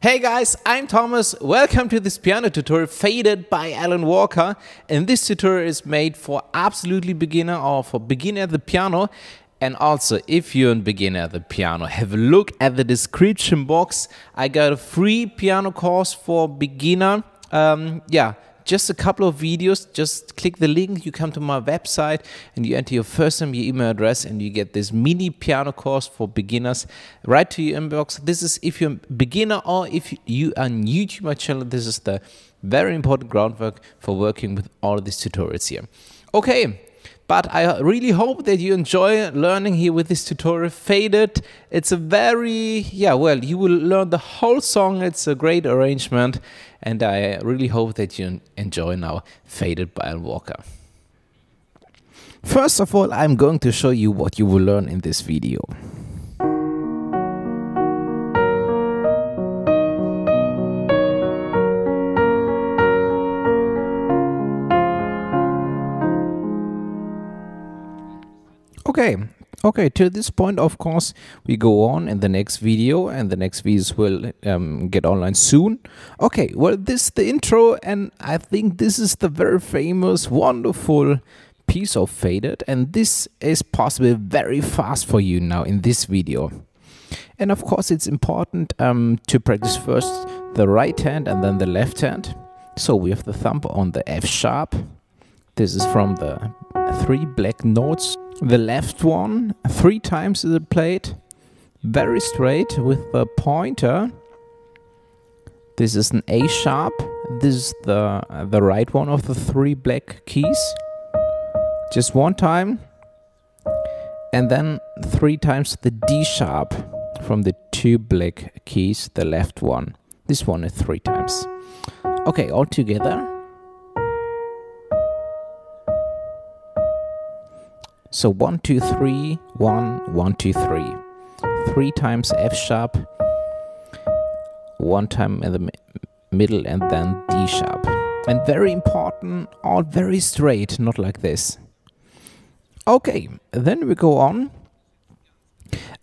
Hey guys, I'm Thomas. Welcome to this piano tutorial Faded by Alan Walker. And this tutorial is made for absolutely beginner or for beginner at the piano. And also, if you're a beginner at the piano, have a look at the description box. I got a free piano course for beginner. Um, yeah, just a couple of videos. Just click the link, you come to my website and you enter your first name, your email address, and you get this mini piano course for beginners right to your inbox. This is if you're a beginner or if you are new to my channel, this is the very important groundwork for working with all these tutorials here. Okay, but I really hope that you enjoy learning here with this tutorial Faded. It's a very, yeah, well, you will learn the whole song. It's a great arrangement. And I really hope that you enjoy now Faded by Alan Walker. First of all, I'm going to show you what you will learn in this video. Okay, okay, to this point, of course, we go on in the next video, and the next videos will um, get online soon. Okay, well, this is the intro, and I think this is the very famous, wonderful piece of Faded, and this is possible very fast for you now in this video. And of course, it's important um, to practice first the right hand and then the left hand. So we have the thumb on the F sharp. This is from the three black notes the left one three times is played very straight with the pointer. This is an A sharp. This is the uh, the right one of the three black keys. Just one time. And then three times the D sharp from the two black keys, the left one. This one is three times. Okay, all together. So one, two, three, one, one, two, three. Three times F sharp, one time in the middle, and then D sharp. And very important, all very straight, not like this. Okay, then we go on.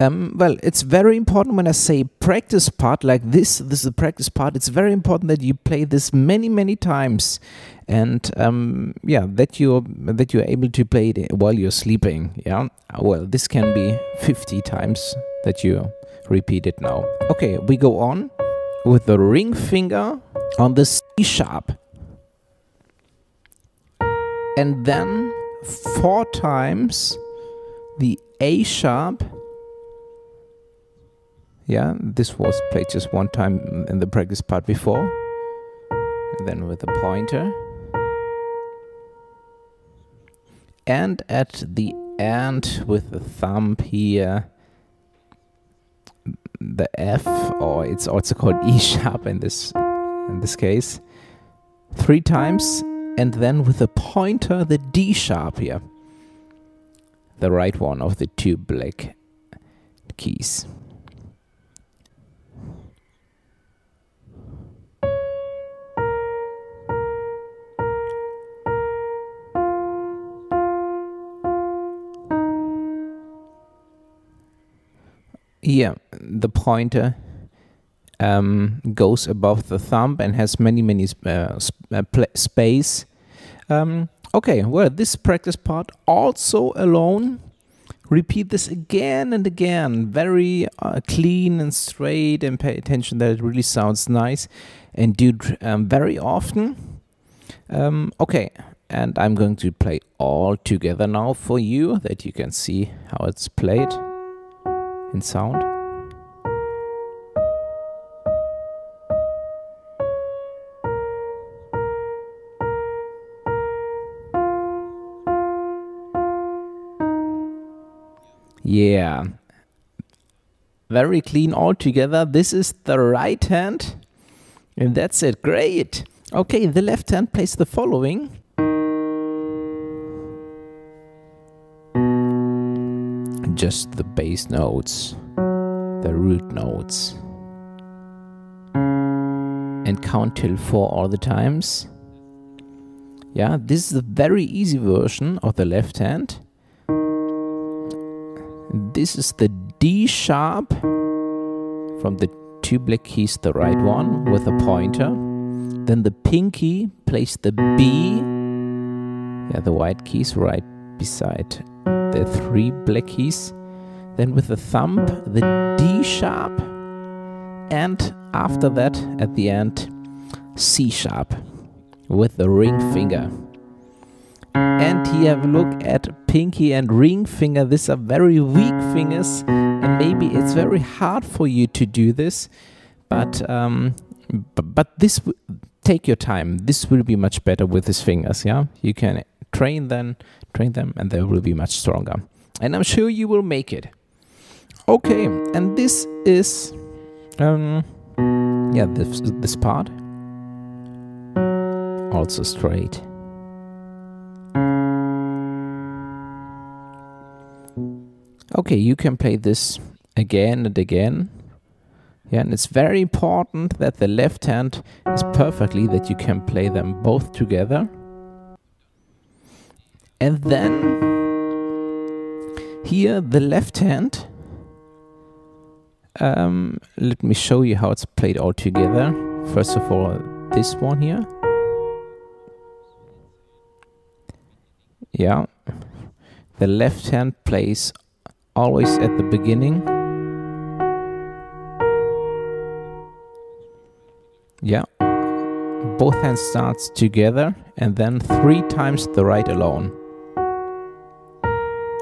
Um, well, it's very important when I say practice part like this, this is the practice part, it's very important that you play this many, many times and um, yeah that you're that you're able to play it while you're sleeping yeah? Well this can be 50 times that you repeat it now. Okay we go on with the ring finger on the C sharp. And then four times the A sharp yeah this was played just one time in the practice part before. And then with the pointer. And at the end with the thumb here the F or it's also called E sharp in this in this case three times. And then with the pointer the D sharp here. The right one of the two black keys here the pointer um, goes above the thumb and has many many uh, uh space. Um, okay well this practice part also alone. Repeat this again and again. Very uh, clean and straight and pay attention that it really sounds nice and do um, very often. Um, okay and I'm going to play all together now for you that you can see how it's played in sound. Yeah. Very clean altogether. This is the right hand. And that's it. Great. Okay, the left hand plays the following. Just the bass notes, the root notes. And count till four all the times. Yeah, this is a very easy version of the left hand. This is the D sharp from the two black keys the right one with a pointer. Then the pinky place the B, yeah, the white keys right beside the three black keys. Then with the thumb, the D sharp, and after that, at the end, C sharp with the ring finger. And here have a look at pinky and ring finger. These are very weak fingers, and maybe it's very hard for you to do this. But um, but, this take your time. This will be much better with these fingers. Yeah, you can train them, train them, and they will be much stronger. And I'm sure you will make it. Okay, and this is um yeah this this part also straight. Okay, you can play this again and again. Yeah, and it's very important that the left hand is perfectly that you can play them both together. And then here the left hand um, let me show you how it's played all together. First of all, this one here. Yeah. The left hand plays always at the beginning. Yeah. Both hands starts together and then three times the right alone.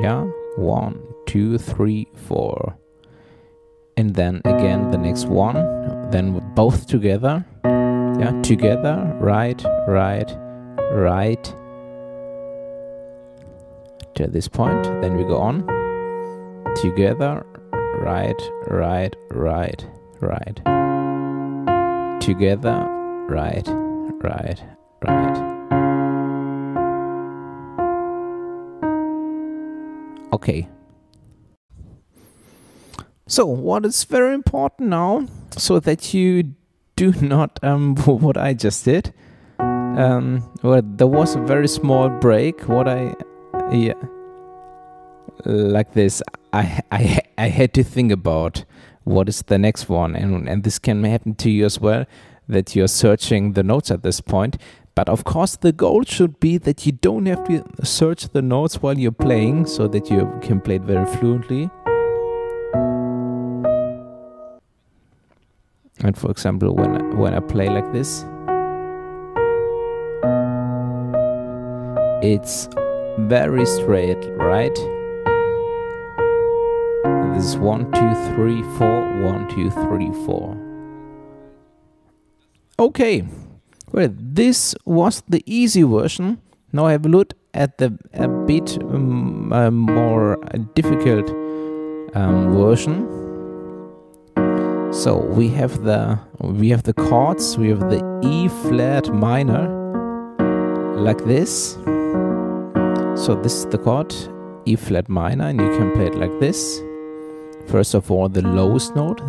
Yeah. One, two, three, four. And then again the next one. Then both together. Yeah. Together. Right, right, right to this point. Then we go on together, right, right, right, right. Together, right, right, right. Okay. So what is very important now, so that you do not um what I just did. Um, well, there was a very small break. What I yeah like this I, I i had to think about what is the next one and and this can happen to you as well that you're searching the notes at this point but of course the goal should be that you don't have to search the notes while you're playing so that you can play it very fluently and for example when I, when I play like this it's very straight, right? This is one, two, three, four, one, two, three, four. Okay, well, this was the easy version. Now have a look at the a bit um, uh, more difficult um, version. So we have the we have the chords. We have the E flat minor, like this. So this is the chord E flat minor and you can play it like this. First of all the lowest note,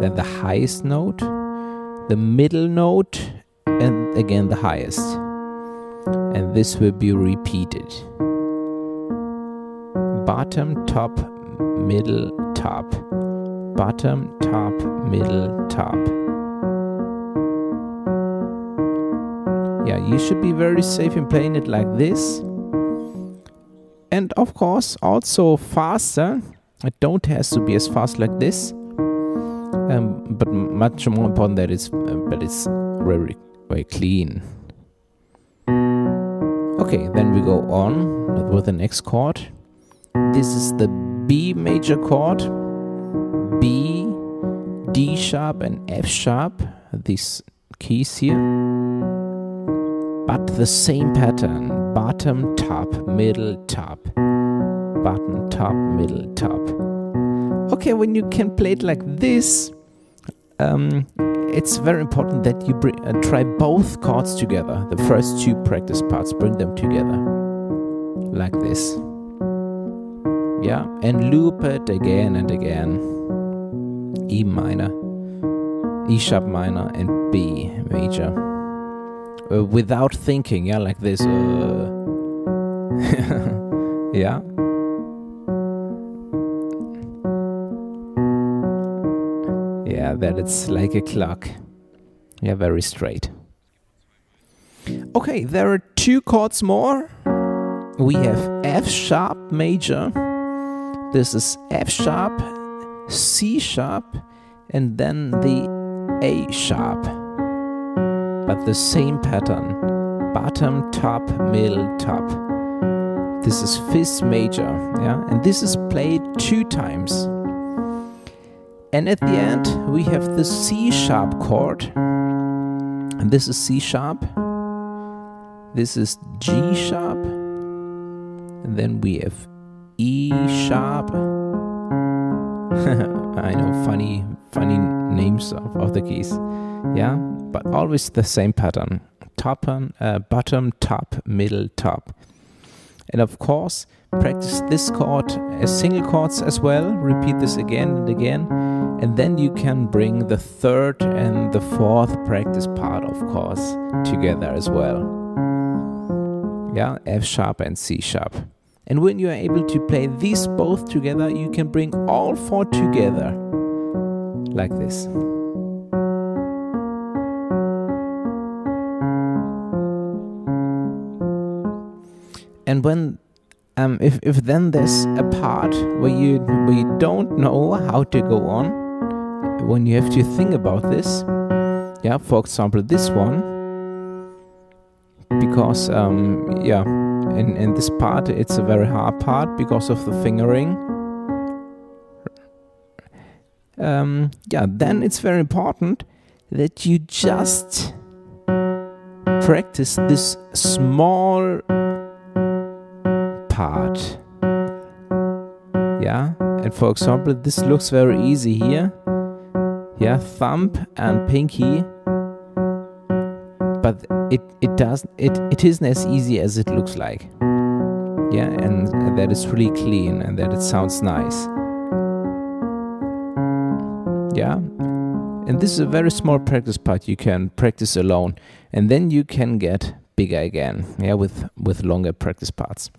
then the highest note, the middle note and again the highest. And this will be repeated. Bottom, top, middle, top. Bottom, top, middle, top. Yeah, you should be very safe in playing it like this and of course also faster it don't has to be as fast like this um, but much more important that it's uh, but it's very very clean. Okay then we go on with the next chord. This is the B major chord. B D sharp and F sharp these keys here. But the same pattern bottom, top, middle, top, bottom, top, middle, top. Okay, when you can play it like this, um, it's very important that you bring, uh, try both chords together. The first two practice parts, bring them together. Like this. Yeah, and loop it again and again. E minor, E sharp minor, and B major uh, without thinking, yeah, like this. Uh, yeah. Yeah, that it's like a clock. Yeah, very straight. Okay, there are two chords more. We have F sharp major. This is F sharp, C sharp, and then the A sharp. But the same pattern bottom, top, middle, top. This is fifth major, yeah, and this is played two times. And at the end, we have the C sharp chord, and this is C sharp. This is G sharp, and then we have E sharp. I know, funny, funny names of, of the keys, yeah, but always the same pattern: top, uh, bottom, top, middle, top. And of course, practice this chord as single chords as well. Repeat this again and again. And then you can bring the third and the fourth practice part, of course, together as well. Yeah, F sharp and C sharp. And when you are able to play these both together, you can bring all four together like this. And when um, if, if then there's a part where you where you don't know how to go on, when you have to think about this, yeah, for example, this one, because um, yeah, in in this part it's a very hard part because of the fingering. Um, yeah, then it's very important that you just practice this small part. Yeah, and for example, this looks very easy here. Yeah, thumb and pinky. But it, it doesn't it, it isn't as easy as it looks like. Yeah, and, and that it's really clean and that it sounds nice. Yeah. And this is a very small practice part you can practice alone and then you can get bigger again yeah with with longer practice parts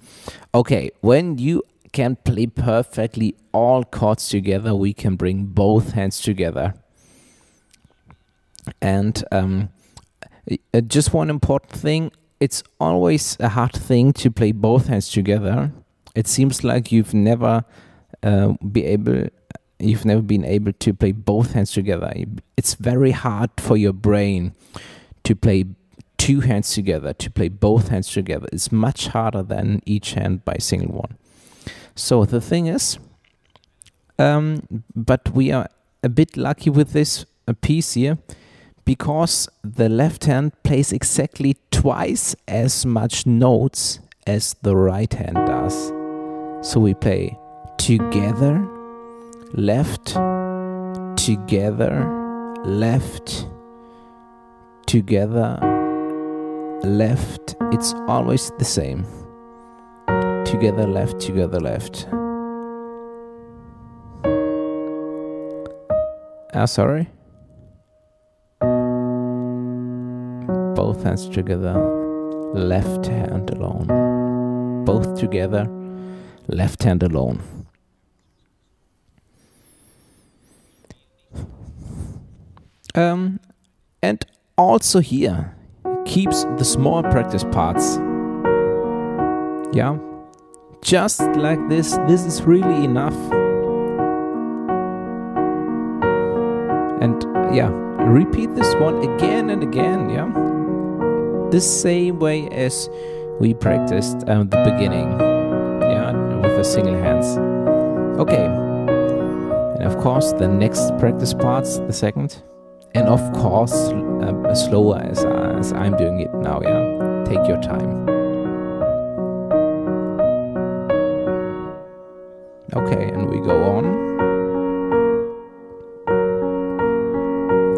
okay when you can play perfectly all chords together we can bring both hands together and um, uh, just one important thing it's always a hard thing to play both hands together. It seems like you've never uh, be able you've never been able to play both hands together. It's very hard for your brain to play two hands together, to play both hands together, is much harder than each hand by single one. So the thing is, um, but we are a bit lucky with this uh, piece here because the left hand plays exactly twice as much notes as the right hand does. So we play together, left, together, left, together, left, it's always the same. Together, left, together, left. Ah, sorry. Both hands together, left hand alone. Both together, left hand alone. Um, and also here, keeps the small practice parts. Yeah, just like this, this is really enough. And yeah, repeat this one again and again, yeah. The same way as we practiced at um, the beginning, yeah, with the single hands. Okay, and of course, the next practice parts, the second. And of course uh, slower as, as I'm doing it now yeah. Take your time. Okay and we go on.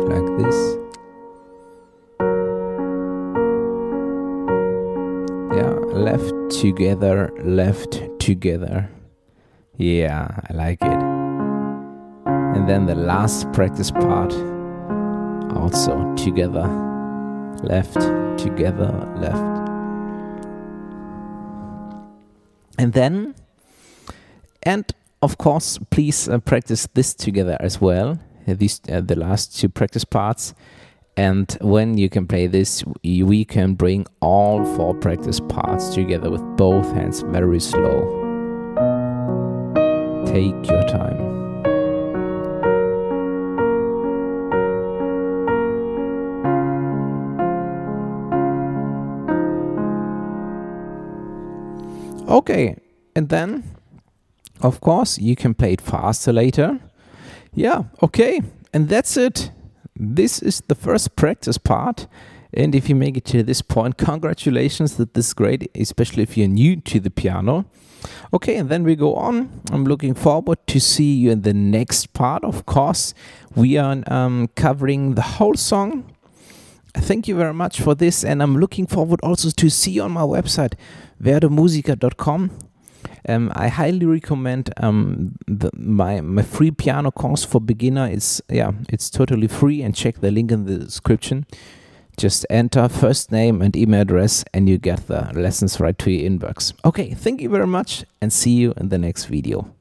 Like this together left together yeah I like it and then the last practice part also together, left, together, left. And then, and of course, please uh, practice this together as well. these uh, the last two practice parts. And when you can play this, we can bring all four practice parts together with both hands very slow. Take your time. Okay, and then, of course, you can play it faster later. Yeah, okay, and that's it. This is the first practice part. And if you make it to this point, congratulations that this is great, especially if you're new to the piano. Okay, and then we go on. I'm looking forward to see you in the next part. Of course, we are um, covering the whole song. Thank you very much for this, and I'm looking forward also to see you on my website werdemusiker.com. Um, I highly recommend um, the, my my free piano course for beginner. It's yeah, it's totally free, and check the link in the description. Just enter first name and email address, and you get the lessons right to your inbox. Okay, thank you very much, and see you in the next video.